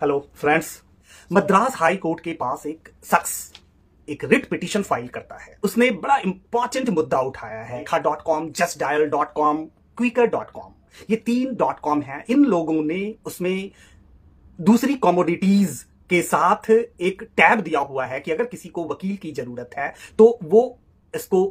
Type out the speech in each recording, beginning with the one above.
Hello friends Madras high court के पास एक शख्स, एक रिट पिटीशन फ़ाइल करता है। उसने बड़ा इंपॉर्टेंट मुद्दा उठाया है। Dot com Just Dial dot com Quikr dot com ये तीन डॉट कॉम है। इन लोगों ने उसमें दूसरी कॉमोडिटीज के साथ एक टैब दिया हुआ है कि अगर किसी को वकील की ज़रूरत है तो वो इसको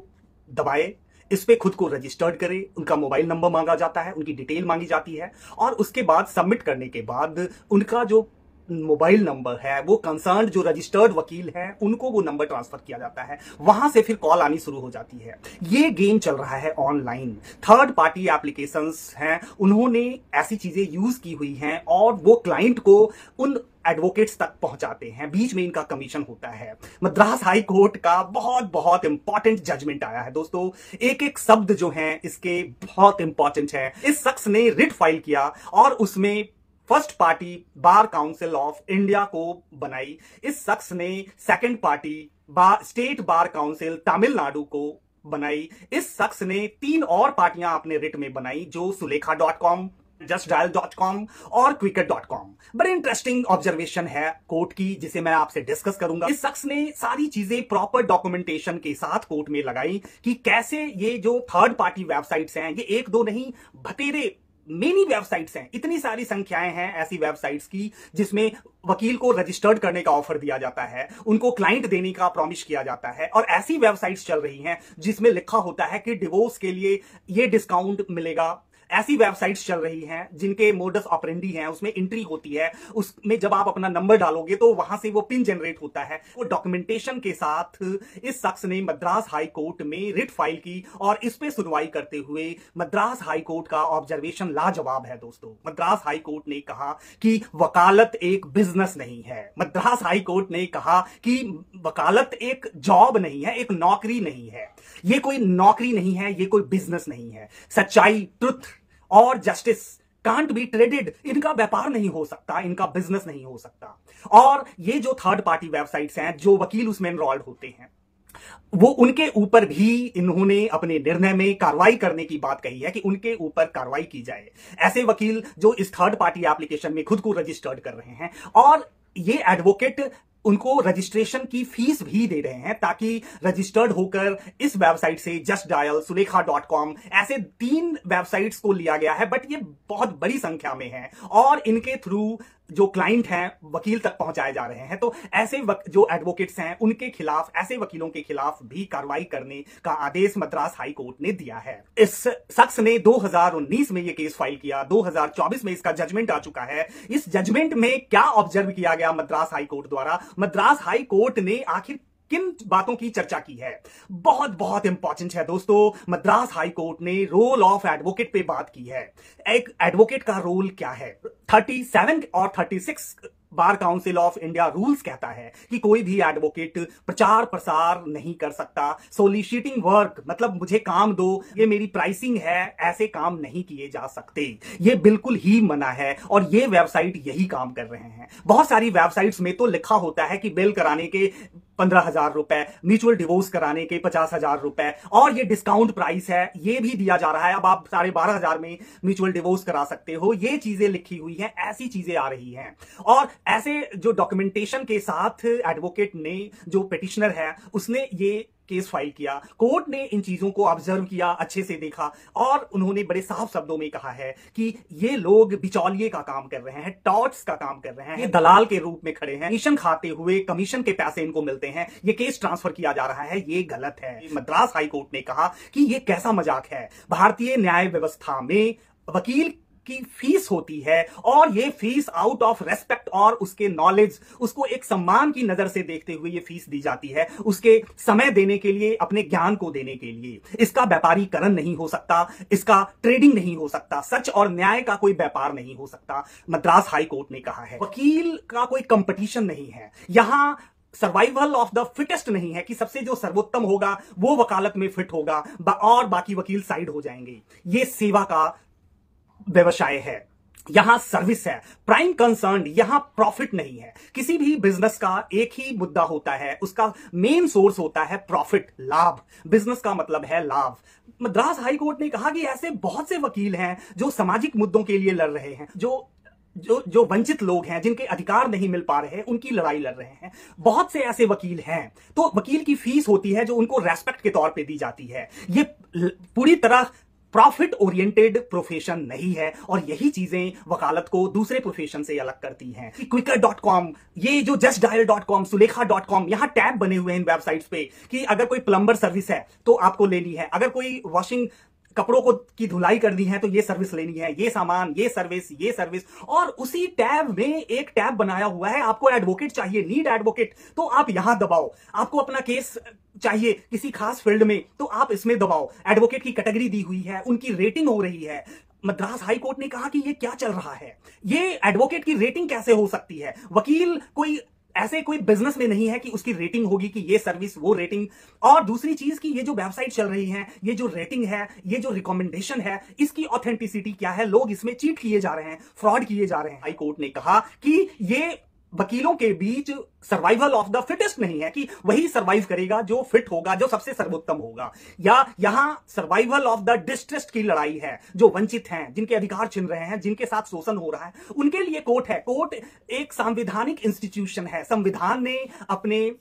दबाए, इस पे खुद को रजिस्टर्ड करे, उनका मोबाइल नंबर मांगा जाता है, उनकी डिटेल मांगी जाती है, और उसके बाद सबमिट करने के बाद उनका जो मोबाइल नंबर है, वो कंसर्न जो रजिस्टर्ड वकील है, उनको वो नंबर ट्रांसफ़र किया जाता है। वहाँ से फिर कॉल आनी शुरू हो जाती है। ये गेम चल रहा है ऑनलाइन। थर्ड पार्टी एप्लीकेशन हैं, उन्होंने ऐसी चीज़ें यूज़ की हुई हैं और वो क्लाइंट को उन एडवोकेट्स तक पहुंचाते हैं। बीच में इनका कमीशन होता है। मद्रास हाई कोर्ट का बहुत बहुत इंपॉर्टेंट जजमेंट आया है। दोस्तों एक एक शब्द जो है, इसके बहुत इंपॉर्टेंट है। इस शख्स ने रिट फ़ाइल किया और उसमें first party bar council of India को बनाई। इस शख्स ने second party bar, state bar council Tamil Nadu को बनाई। इस शख्स ने तीन और पार्टियाँ अपने रिट में बनाई, जो Sulekha dot com Just Dial dot com और क्विकेट डॉट कॉम। बड़े इंटरेस्टिंग ऑब्जर्वेशन है कोर्ट की, जिसे मैं आपसे डिस्कस करूँगा। इस शख्स ने सारी चीज़ें प्रॉपर डॉक्यूमेंटेशन के साथ कोर्ट में लगाई कि कैसे ये जो थर्ड पार्टी वेबसाइट्स हैं, ये एक दो नहीं, भतेरे मेनी वेबसाइट्स हैं, इतनी सारी संख्याएँ हैं ऐसी वेबसाइट्स की, जिसमें वकील को रजिस्टर्ड करने का ऑफ़र दिया जाता है, उनको क्लाइंट देने का प्रॉमिस किया जाता है, और ऐसी वेबसाइट्स चल रही हैं, जिसमें लिखा होता है कि डिवोर्स के लिए ये डिस्काउंट मिलेगा ऐसी वेबसाइट्स चल रही हैं, जिनके मोडस ऑपरेंडी हैं, उसमें एंट्री होती है, उसमें जब आप अपना नंबर डालोगे तो वहाँ से वो पिन जनरेट होता है। वो डॉक्यूमेंटेशन के साथ इस शख्स ने मद्रास हाई कोर्ट में रिट फ़ाइल की और इस पे सुनवाई करते हुए मद्रास हाई कोर्ट का ऑब्जर्वेशन लाजवाब है दोस्तों। मद्रास हाई कोर्ट ने कहा कि वकालत एक बिज़नेस नहीं है। मद्रास हाई कोर्ट ने कहा कि वकालत एक जॉब नहीं है, एक नौकरी नहीं है। ये कोई नौकरी नहीं है, ये कोई बिज़नेस नहीं है। सच्चाई ट्रुथ और जस्टिस कांट बी ट्रेडेड इनका व्यापार नहीं हो सकता, इनका बिज़नेस नहीं हो सकता। और ये जो थर्ड पार्टी वेबसाइट्स हैं, जो वकील उसमें इनरोल्ड होते हैं, वो उनके ऊपर भी इन्होंने अपने निर्णय में कार्रवाई करने की बात कही है कि उनके ऊपर कार्रवाई की जाए। ऐसे वकील जो इस थर्ड पार्टी एप्लीकेशन में खुद को रजिस्टर्ड कर रहे हैं, और ये एडवोकेट उनको रजिस्ट्रेशन की फ़ीस भी दे रहे हैं ताकि रजिस्टर्ड होकर इस वेबसाइट से Just Dial Sulekha dot com ऐसे तीन वेबसाइट्स को लिया गया है बट ये बहुत बड़ी संख्या में है। और इनके थ्रू जो क्लाइंट हैं वकील तक पहुँचाए जा रहे हैं। तो ऐसे वक, जो एडवोकेट्स हैं उनके खिलाफ ऐसे वकीलों के खिलाफ भी कार्रवाई करने का आदेश मद्रास हाई कोर्ट ने दिया है। इस शख्स ने 2019 में यह केस फ़ाइल किया 2024 में इसका जजमेंट आ चुका है। इस जजमेंट में क्या ऑब्ज़र्व किया गया मद्रास हाई कोर्ट द्वारा? मद्रास हाई कोर्ट ने आखिर किन बातों की चर्चा की है? बहुत बहुत इंपॉर्टेंट है दोस्तों। मद्रास हाई कोर्ट ने रोल ऑफ़ एडवोकेट पे बात की है। एक एडवोकेट का रोल क्या है? 37 और 36 bar council of India rules कहता है कि कोई भी एडवोकेट प्रचार प्रसार नहीं कर सकता। सोलिशिटिंग वर्क मतलब मुझे काम दो, ये मेरी प्राइसिंग है, ऐसे काम नहीं किए जा सकते। ये बिल्कुल ही मना है और ये वेबसाइट यही काम कर रहे हैं। बहुत सारी वेबसाइट्स में तो लिखा होता है कि बिल कराने के पंद्रह हज़ार रुपए म्यूचुअल डिवोर्स कराने के पचास हज़ार रुपए, और ये डिस्काउंट प्राइस है, ये भी दिया जा रहा है। अब आप साढ़े बारह हज़ार में म्यूचुअल डिवोर्स करा सकते हो। ये चीज़ें लिखी हुई हैं, ऐसी चीज़ें आ रही हैं। और ऐसे जो डॉक्यूमेंटेशन के साथ एडवोकेट ने, जो पिटिशनर है, उसने ये केस फ़ाइल किया कोर्ट ने इन चीज़ों को ऑब्ज़र्व किया अच्छे से देखा और उन्होंने बड़े साफ़ शब्दों में कहा है कि ये लोग बिचौलिए का काम कर रहे हैं टॉट्स का काम कर रहे हैं ये दलाल के रूप में खड़े हैं। कमीशन खाते हुए कमीशन के पैसे इनको मिलते हैं ये केस ट्रांसफ़र किया जा रहा है ये गलत है। मद्रास हाईकोर्ट ने कहा कि ये कैसा मज़ाक है। भारतीय न्याय व्यवस्था में वकील की फ़ीस होती है और ये फ़ीस आउट ऑफ़ रेस्पेक्ट और उसके नॉलेज उसको एक सम्मान की नज़र से देखते हुए ये फ़ीस दी जाती है उसके समय देने के लिए, अपने ज्ञान को देने के लिए। इसका व्यापारीकरण नहीं हो सकता, इसका ट्रेडिंग नहीं हो सकता, सच और न्याय का कोई व्यापार नहीं हो सकता, मद्रास हाई कोर्ट ने कहा है। वकील का कोई कंपटीशन नहीं है। यहाँ सर्वाइवल ऑफ़ द फिटेस्ट नहीं है कि सबसे जो सर्वोत्तम होगा, वो वकालत में फिट होगा और बाकी वकील साइड हो जाएँगे। ये सेवा का व्यवसाय है, यहाँ सर्विस है। प्राइम कंसर्न यहाँ प्रॉफिट नहीं है। किसी भी बिज़नेस का एक ही मुद्दा होता है, उसका मेन सोर्स होता है प्रॉफिट लाभ। बिज़नेस का मतलब है लाभ। मद्रास हाई कोर्ट ने कहा कि ऐसे बहुत से वकील हैं जो सामाजिक मुद्दों के लिए लड़ रहे हैं, जो जो जो वंचित लोग हैं, जिनके अधिकार नहीं मिल पा रहे, उनकी लड़ाई लड़ रहे हैं। बहुत से ऐसे वकील हैं। तो वकील की फ़ीस होती है जो उनको रेस्पेक्ट के तौर पे दी जाती है। ये पूरी तरह प्रॉफिट ओरिएंटेड प्रोफेशन नहीं है और यही चीज़ें वकालत को दूसरे प्रोफेशन से अलग करती हैं। क्विकर डॉट कॉम ये जो Just Dial dot com Sulekha dot com यहाँ टैब बने हुए हैं इन वेबसाइट्स पे कि अगर कोई प्लम्बर सर्विस है तो आपको लेनी है। अगर कोई वॉशिंग कपड़ों को की धुलाई करनी है तो ये सर्विस लेनी है, ये सामान, ये सर्विस ये सर्विस और उसी टैब में एक टैब बनाया हुआ है, आपको एडवोकेट चाहिए नीड एडवोकेट तो आप यहाँ दबाओ। आपको अपना केस चाहिए किसी खास फ़ील्ड में तो आप इसमें दबाओ। एडवोकेट की कैटेगरी दी हुई है, उनकी रेटिंग हो रही है। मद्रास हाई कोर्ट ने कहा कि ये क्या चल रहा है? ये एडवोकेट की रेटिंग कैसे हो सकती है? वकील कोई ऐसे कोई बिज़नेस में नहीं है कि उसकी रेटिंग होगी कि ये सर्विस वो रेटिंग और दूसरी चीज़ की ये जो वेबसाइट चल रही है, ये जो रेटिंग है, ये जो रिकमेंडेशन है, इसकी ऑथेंटिसिटी क्या है? लोग इसमें चीट किए जा रहे हैं फ्रॉड किए जा रहे हैं। हाईकोर्ट ने कहा कि ये वकीलों के बीच सर्वाइवल ऑफ़ द फिटेस्ट नहीं है कि वही सर्वाइव करेगा, जो फिट होगा, जो सबसे सर्वोत्तम होगा। या यहाँ सर्वाइवल ऑफ़ द डिस्ट्रेस्ट की लड़ाई है, जो वंचित हैं, जिनके अधिकार छिन रहे हैं, जिनके साथ शोषण हो रहा है, उनके लिए कोर्ट है। कोर्ट एक संवैधानिक इंस्टीट्यूशन है। संविधान ने अपने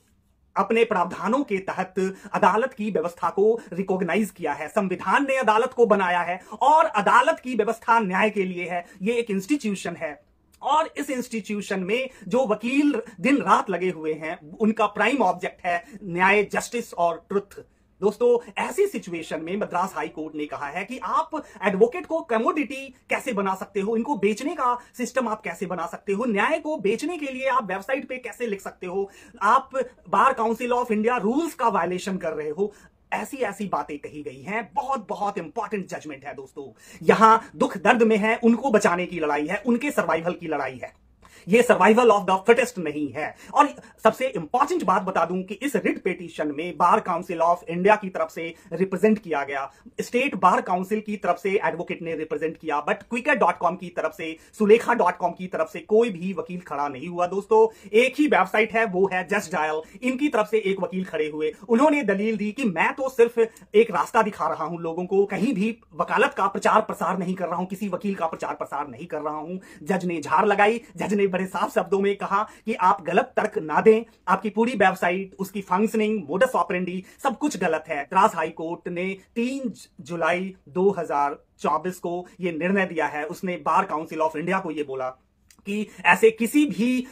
अपने प्रावधानों के तहत अदालत की व्यवस्था को रिकॉग्नाइज किया है। संविधान ने अदालत को बनाया है और अदालत की व्यवस्था न्याय के लिए है। ये एक इंस्टीट्यूशन है। और इस इंस्टीट्यूशन में जो वकील दिन रात लगे हुए हैं, उनका प्राइम ऑब्जेक्ट है न्याय जस्टिस और ट्रुथ दोस्तों, ऐसी सिचुएशन में मद्रास हाई कोर्ट ने कहा है कि आप एडवोकेट को कमोडिटी कैसे बना सकते हो? इनको बेचने का सिस्टम आप कैसे बना सकते हो? न्याय को बेचने के लिए आप वेबसाइट पे कैसे लिख सकते हो? आप bar council of India rules का वायलेशन कर रहे हो। ऐसी ऐसी बातें कही गई हैं। बहुत बहुत इंपॉर्टेंट जजमेंट है दोस्तों। यहाँ दुख दर्द में है, उनको बचाने की लड़ाई है, उनके सर्वाइवल की लड़ाई है। ये सर्वाइवल ऑफ़ द फिटेस्ट नहीं है। और सबसे इंपॉर्टेंट बात बता दूँ कि इस रिट पिटीशन में बार काउंसिल ऑफ़ इंडिया की तरफ़ से रिप्रेजेंट किया गया। स्टेट बार काउंसिल की तरफ़ से एडवोकेट ने रिप्रेजेंट किया बट क्विकर डॉट कॉम की तरफ़ से सुलेखा डॉट कॉम की तरफ़ से कोई भी वकील खड़ा नहीं हुआ। दोस्तों, एक ही वेबसाइट है, वो है जस्ट डायल इनकी तरफ़ से एक वकील खड़े हुए। उन्होंने दलील दी कि मैं तो सिर्फ़ एक रास्ता दिखा रहा हूँ लोगों को, कहीं भी वकालत का प्रचार प्रसार नहीं कर रहा हूँ, किसी वकील का प्रचार प्रसार नहीं कर रहा हूँ। जज ने झाड़ लगाई, जज ने बड़े साफ़ शब्दों में कहा कि आप गलत तर्क ना दें। आपकी पूरी वेबसाइट, उसकी फंक्शनिंग मोडस ऑपरेंडी सब कुछ गलत है। द्रास हाई कोर्ट ने तीन जुलाई 2024 को यह निर्णय दिया है। उसने बार काउंसिल ऑफ़ इंडिया को यह बोला कि ऐसे किसी भी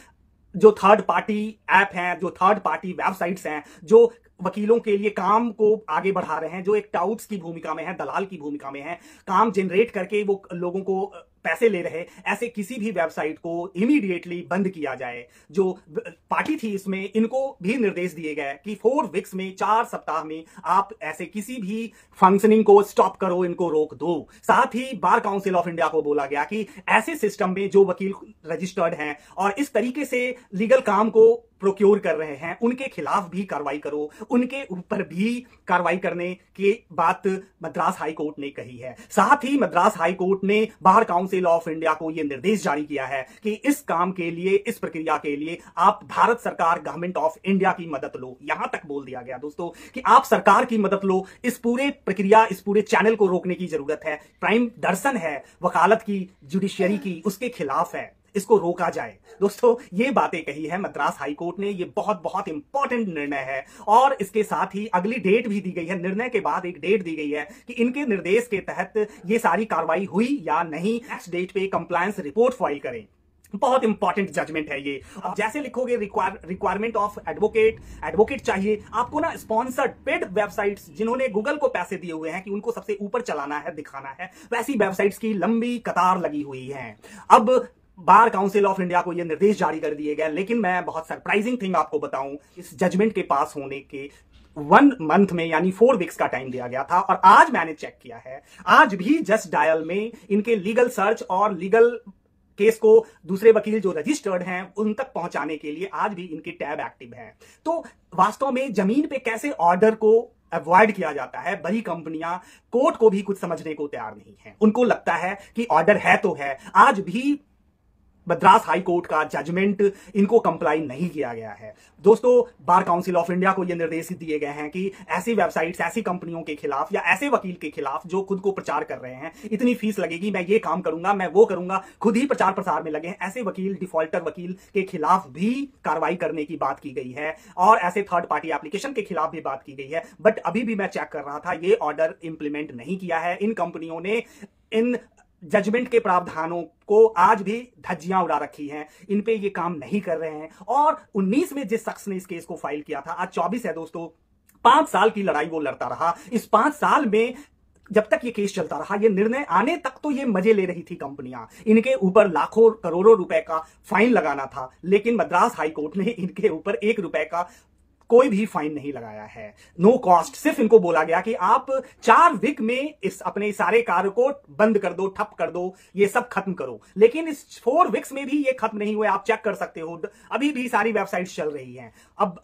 जो थर्ड पार्टी ऐप हैं, जो थर्ड पार्टी वेबसाइट्स हैं, जो वकीलों के लिए काम को आगे बढ़ा रहे हैं, जो एक टाउट्स की भूमिका में है, दलाल की भूमिका में है, काम जनरेट करके वो लोगों को पैसे ले रहे, ऐसे किसी भी वेबसाइट को इमीडिएटली बंद किया जाए। जो पार्टी थी इसमें, इनको भी निर्देश दिए गए कि फोर वीक्स में, चार सप्ताह में आप ऐसे किसी भी फंक्शनिंग को स्टॉप करो, इनको रोक दो। साथ ही बार काउंसिल ऑफ़ इंडिया को बोला गया कि ऐसे सिस्टम में जो वकील रजिस्टर्ड हैं, और इस तरीके से लीगल काम को प्रोक्योर कर रहे हैं, उनके खिलाफ भी कार्रवाई करो, उनके ऊपर भी कार्रवाई करने की बात मद्रास हाई कोर्ट ने कही है। साथ ही मद्रास हाई कोर्ट ने बार काउंसिल ऑफ़ इंडिया को यह निर्देश जारी किया है कि इस काम के लिए, इस प्रक्रिया के लिए आप भारत सरकार गवर्नमेंट ऑफ़ इंडिया की मदद लो। यहाँ तक बोल दिया गया दोस्तों कि आप सरकार की मदद लो। इस पूरे प्रक्रिया, इस पूरे चैनल को रोकने की ज़रूरत है। प्राइम दर्शन है, वकालत की जुडिशियरी की, उसके खिलाफ है। इसको रोका जाए। दोस्तों, ये बातें कही है मद्रास हाईकोर्ट ने। ये बहुत बहुत इंपॉर्टेंट निर्णय है। और इसके साथ ही अगली डेट भी दी गई है। निर्णय के बाद एक डेट दी गई है कि इनके निर्देश के तहत ये सारी कार्रवाई हुई या नहीं। नेक्स्ट डेट पे कंप्लायंस रिपोर्ट फ़ाइल करें। बहुत इंपॉर्टेंट जजमेंट है ये। आप जैसे लिखोगे रिक्वायरमेंट ऑफ़ एडवोकेट एडवोकेट चाहिए। आपको ना स्पॉन्सर्ड पेड वेबसाइट्स जिन्होंने गूगल को पैसे दिए हुए हैं कि उनको सबसे ऊपर चलाना है, दिखाना है, वैसी वेबसाइट्स की लंबी कतार लगी हुई है। अब बार काउंसिल ऑफ़ इंडिया को यह निर्देश जारी कर दिए गए, लेकिन मैं बहुत सरप्राइजिंग थिंग आपको बताऊँ, इस जजमेंट के पास होने के वन मंथ में, यानी फोर वीक्स का टाइम दिया गया था, और आज मैंने चेक किया है। आज भी जस्ट डायल में इनके लीगल सर्च और लीगल केस को दूसरे वकील जो रजिस्टर्ड हैं, उन तक पहुँचाने के लिए आज भी इनके टैब एक्टिव हैं। तो वास्तव में ज़मीन पे कैसे ऑर्डर को अवॉइड किया जाता है, बड़ी कंपनियाँ कोर्ट को भी कुछ समझने को तैयार नहीं है। उनको लगता है कि ऑर्डर है तो है। आज भी मद्रास हाई कोर्ट का जजमेंट इनको कंप्लाई नहीं किया गया है। दोस्तों, बार काउंसिल ऑफ़ इंडिया को यह निर्देश दिए गए हैं कि ऐसी वेबसाइट्स ऐसी कंपनियों के खिलाफ या ऐसे वकील के खिलाफ जो खुद को प्रचार कर रहे हैं, इतनी फ़ीस लगेगी, मैं ये काम करूँगा, मैं वो करूँगा, खुद ही प्रचार प्रसार में लगे हैं। ऐसे वकील डिफॉल्टर वकील के खिलाफ भी कार्रवाई करने की बात की गई है और ऐसे थर्ड पार्टी एप्लीकेशन के खिलाफ भी बात की गई है। बट अभी भी मैं चेक कर रहा था, ये ऑर्डर इंप्लीमेंट नहीं किया है। इन कंपनियों ने, इन जजमेंट के प्रावधानों को आज भी धज्जियाँ उड़ा रखी हैं। इन पे ये काम नहीं कर रहे हैं। और 19 में जिस शख्स ने इस केस को फ़ाइल किया था, आज 24 है दोस्तों, पाँच साल की लड़ाई वो लड़ता रहा। इस पाँच साल में जब तक ये केस चलता रहा, ये निर्णय आने तक तो ये मज़े ले रही थी कंपनियाँ। इनके ऊपर लाखों करोड़ों रुपए का फाइन लगाना था, लेकिन मद्रास हाईकोर्ट ने इनके ऊपर एक रुपए का कोई भी फाइन नहीं लगाया है। नो no कॉस्ट सिर्फ़ इनको बोला गया कि आप चार वीक में इस, अपने सारे कार्य को बंद कर दो, ठप कर दो, ये सब खत्म करो। लेकिन इस फोर वीक्स में भी ये खत्म नहीं हुए, आप चेक कर सकते हो। अभी भी सारी वेबसाइट चल रही हैं। अब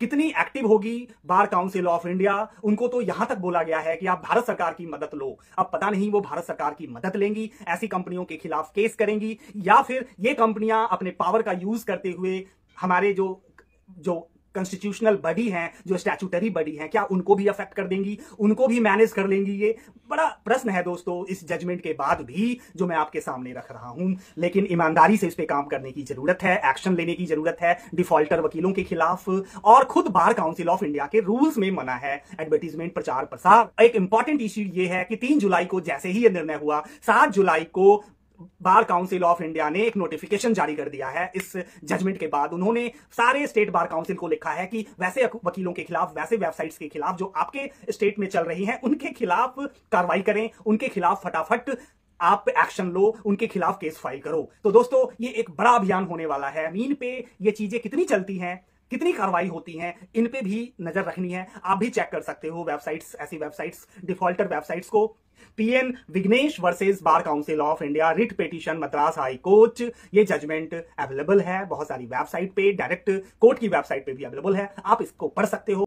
कितनी एक्टिव होगी बार काउंसिल ऑफ़ इंडिया उनको तो यहाँ तक बोला गया है कि आप भारत सरकार की मदद लो। अब पता नहीं वो भारत सरकार की मदद लेंगी, ऐसी कंपनियों के खिलाफ केस करेंगी, या फिर ये कंपनियाँ अपने पावर का यूज़ करते हुए हमारे जो जो कॉन्स्टिट्यूशनल बॉडी हैं, जो स्टैचूटरी बॉडी हैं, क्या उनको भी अफेक्ट कर देंगी? उनको भी मैनेज कर लेंगी ये? बड़ा प्रश्न है दोस्तों, इस जजमेंट के बाद भी जो मैं आपके सामने रख रहा हूँ। लेकिन ईमानदारी से इस पर काम करने की ज़रूरत है एक्शन लेने की ज़रूरत है डिफॉल्टर वकीलों के खिलाफ, और खुद बार काउंसिल ऑफ़ इंडिया के रूल्स में मना है एडवर्टीजमेंट प्रचार प्रसार एक इंपॉर्टेंट इश्यू ये है कि तीन जुलाई को जैसे ही यह निर्णय हुआ, सात जुलाई को बार काउंसिल ऑफ़ इंडिया ने एक नोटिफिकेशन जारी कर दिया है। इस जजमेंट के बाद उन्होंने सारे स्टेट बार काउंसिल को लिखा है कि वैसे वकीलों के खिलाफ, वैसे वेबसाइट्स के खिलाफ जो आपके स्टेट में चल रही हैं, उनके खिलाफ कार्रवाई करें, उनके खिलाफ फटाफट आप एक्शन लो, उनके खिलाफ केस फ़ाइल करो। तो दोस्तों, ये एक बड़ा अभियान होने वाला है। मीन पे ये चीज़ें कितनी चलती हैं, कितनी कार्रवाई होती है, इन पे भी नज़र रखनी है। आप भी चेक कर सकते हो वेबसाइट्स ऐसी वेबसाइट्स डिफॉल्टर वेबसाइट्स को। PN Vighnesh versus Bar Council of India, writ petition, Madras High Court. ये जजमेंट अवेलेबल है, बहुत सारी वेबसाइट पे डायरेक्ट कोर्ट की वेबसाइट पे भी अवेलेबल है। आप इसको पढ़ सकते हो।